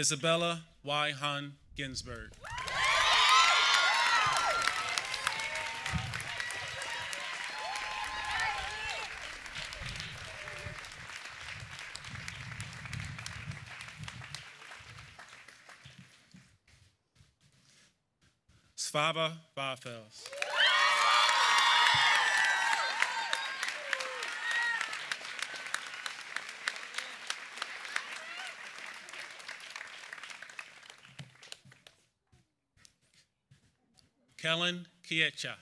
Isabella Y. Han Ginsburg. Svava Barfels. Kellen Kiecha.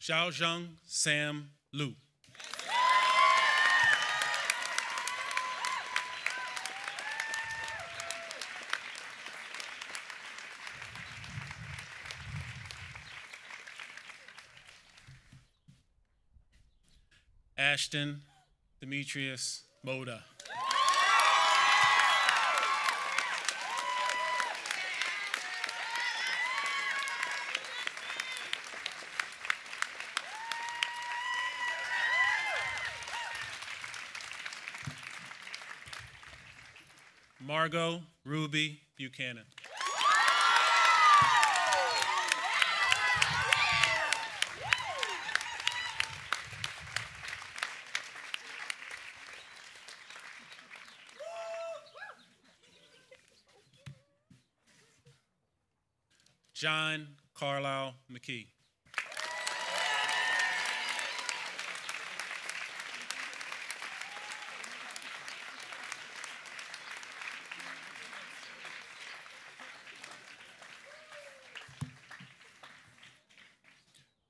Xiaozheng Sam Lu. Ashton Demetrius Moda. Margot Ruby Buchanan. John Carlisle McKee.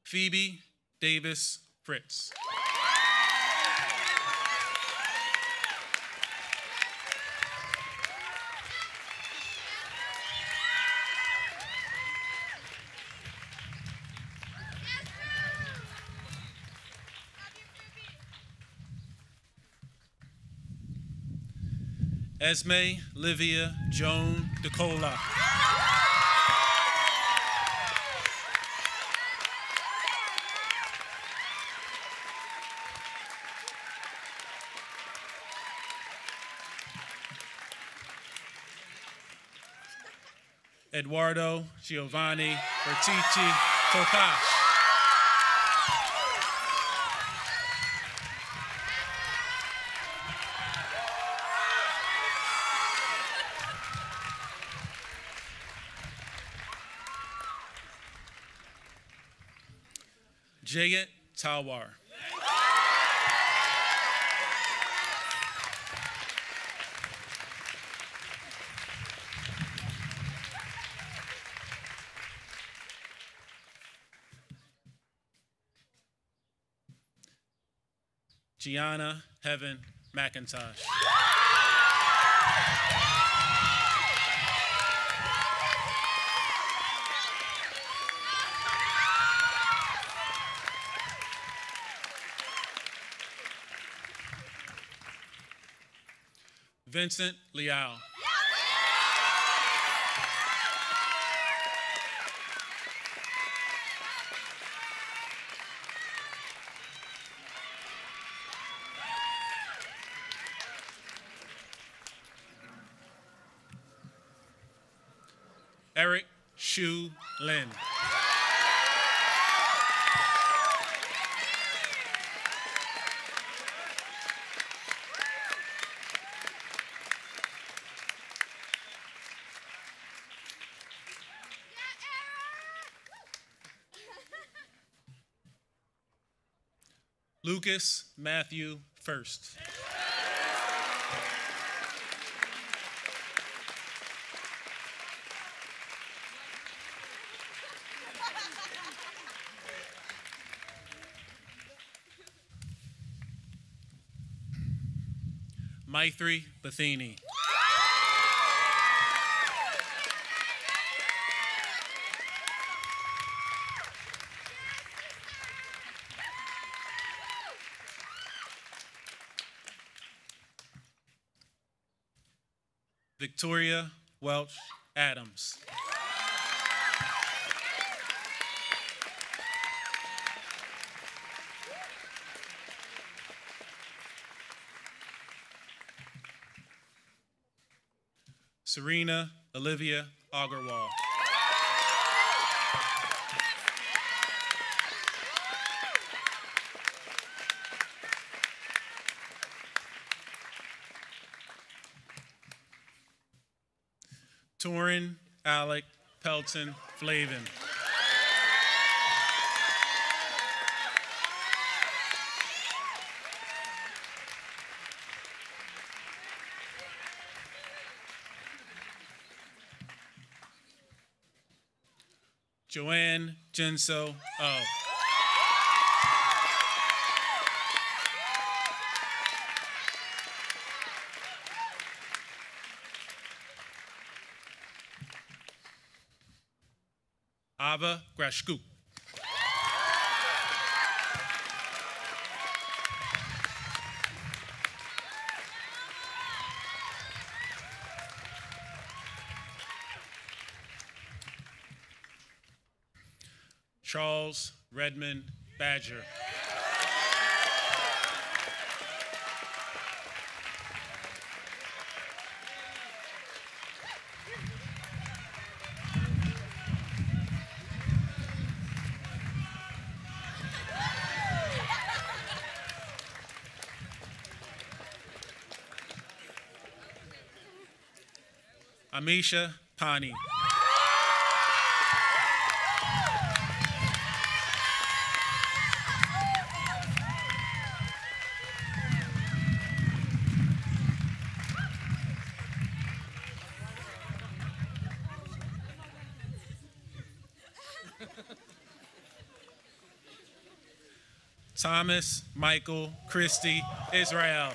Phoebe Davis Fritz. Esme Livia Joan DeCola. Eduardo Giovanni Bertici Tokash. Jayet Talwar. Gianna Heaven McIntosh. Vincent Liao. Lucas Matthew First. Maithri Bathini. Serena Olivia Agarwal. Torin Alec Pelton Flavin. Genso O. Oh. Ava Grashku. Redmond Badger. Amisha Pani. Thomas Michael Christie Israel.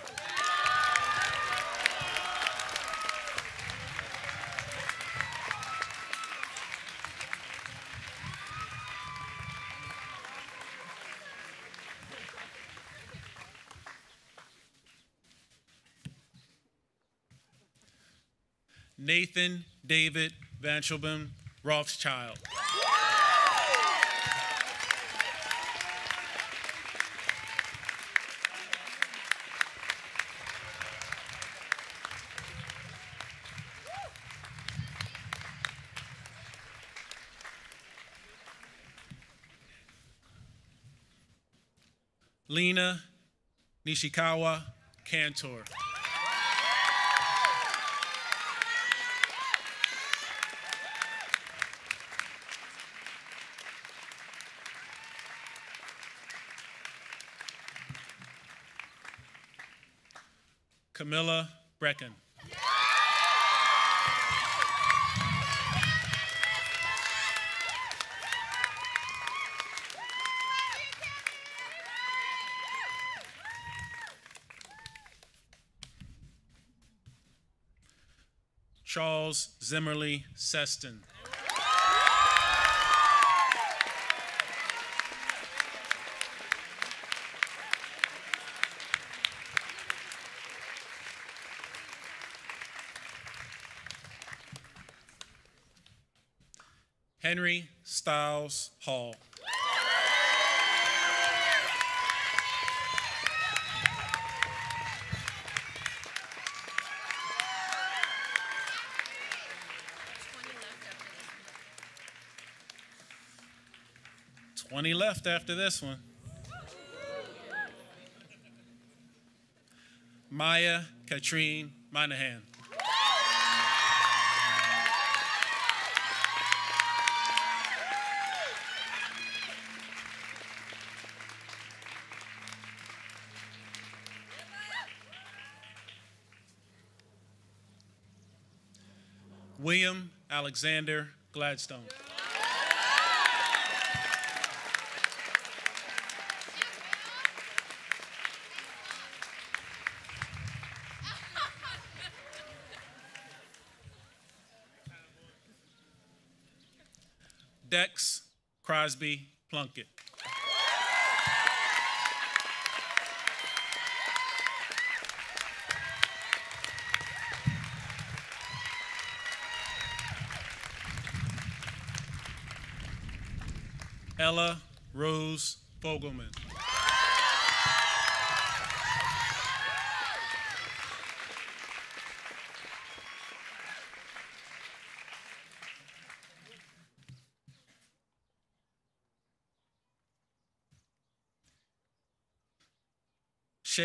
Nathan David Vanchelbaum Rothschild. Nishikawa Cantor. Camilla Brecken. Charles Zimmerly Seston. Henry Stiles Hall. 20 left after this one. Maya Katrine Minahan, William Alexander Gladstone. Crosby Plunkett. Ella Rose Fogelman.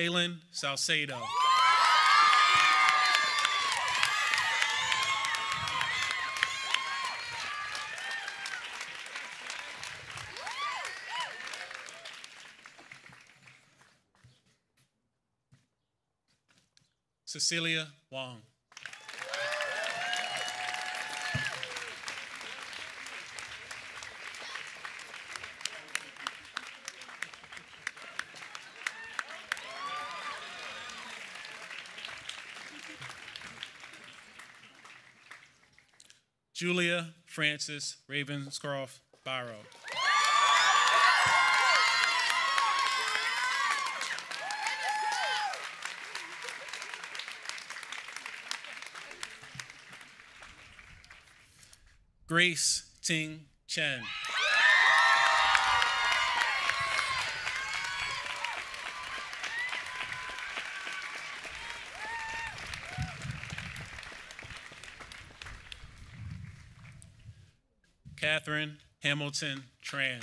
Shaylin Salcedo. Cecilia Wong. Julia Frances Ravenscroft Barrow. Grace Ting Chen. Hamilton Tran.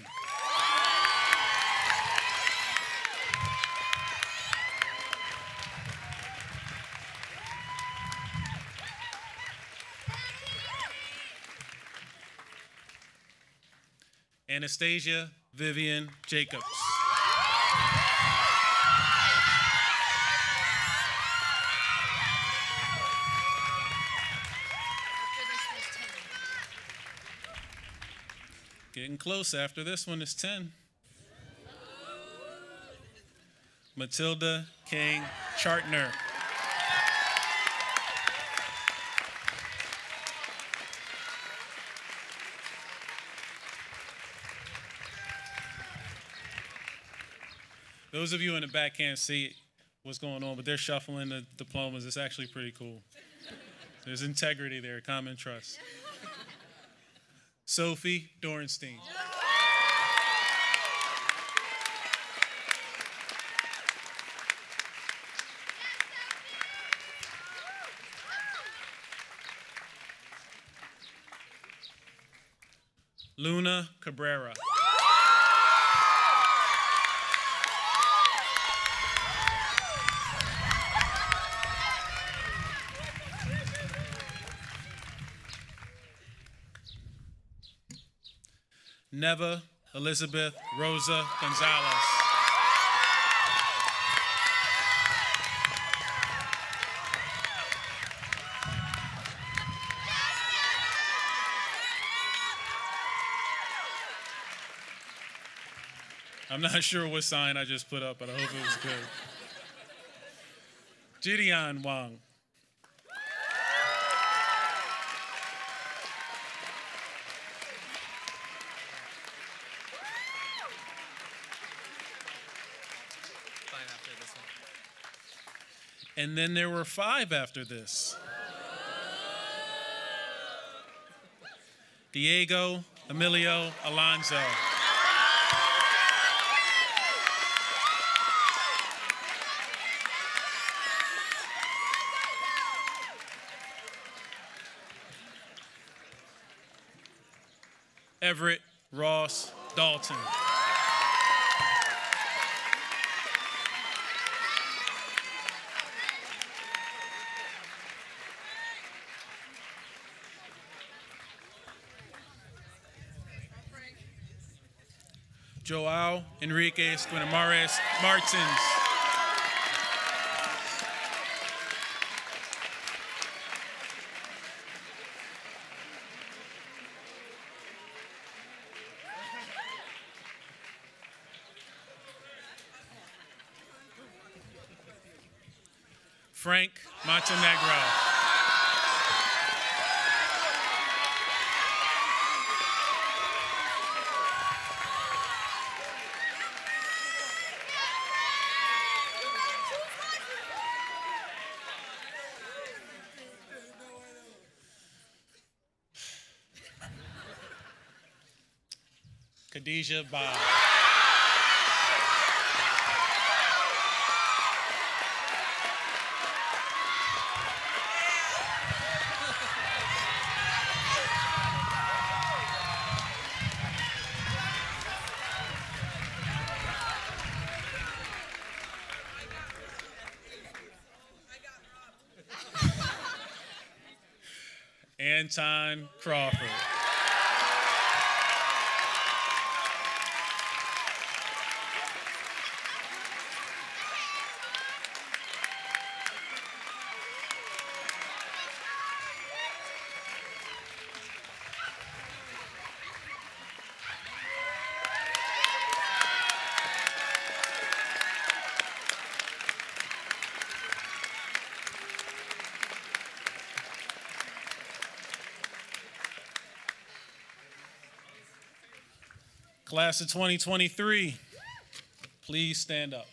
Anastasia Vivian Jacobs. Getting close after this one is 10. Matilda King Chartner. Those of you in the back can't see what's going on, but they're shuffling the diplomas. It's actually pretty cool. There's integrity there, common trust. Sophie Dorenstein. Luna Cabrera. Neva Elizabeth Rosa Gonzalez. I'm not sure what sign I just put up, but I hope it was good. Gideon Wang. And then there were five after this. Diego Emilio Alonso. Everett Ross Dalton. Enriquez, Guinamares, Martins. Frank Montenegro. Khadijah Bob. Anton Crawford. Class of 2023, please stand up.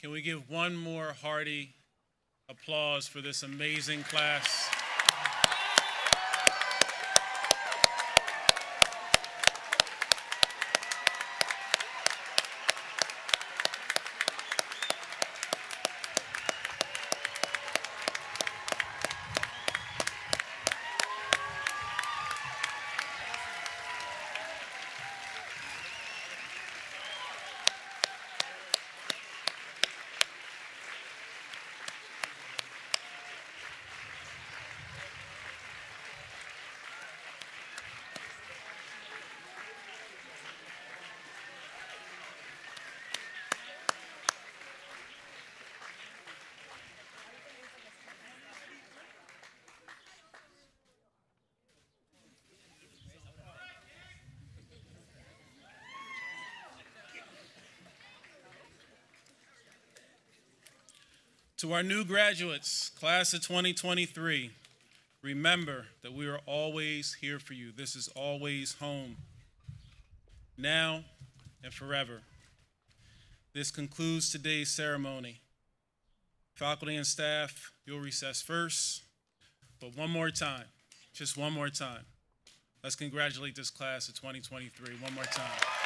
Can we give one more hearty applause for this amazing class? To our new graduates, class of 2023, remember that we are always here for you. This is always home, now and forever. This concludes today's ceremony. Faculty and staff, you'll recess first, but one more time, just one more time. Let's congratulate this class of 2023 one more time.